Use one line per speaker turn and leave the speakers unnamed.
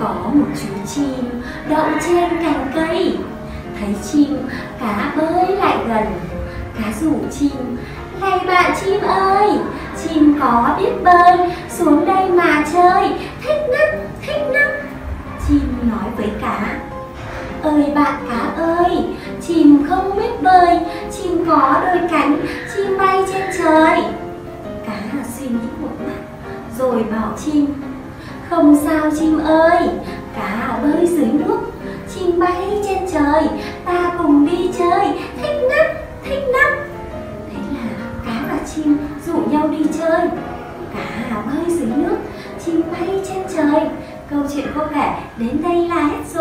có một chú chim đậu trên cành cây. Thấy chim, cá bơi lại gần. Cá rủ chim, này bạn chim ơi, chim có biết bơi, xuống đây mà chơi. Thích lắm thích lắm. Chim nói với cá, ơi bạn cá ơi, chim không biết bơi, chim có đôi cánh, chim bay trên trời. Cá suy nghĩ một lát, rồi bảo chim không sao chim ơi, cá bơi dưới nước, chim bay trên trời, ta cùng đi chơi, thích lắm, thích lắm. Thế là cá và chim rủ nhau đi chơi. Cá bơi dưới nước, chim bay trên trời. Câu chuyện cô kể đến đây là hết rồi.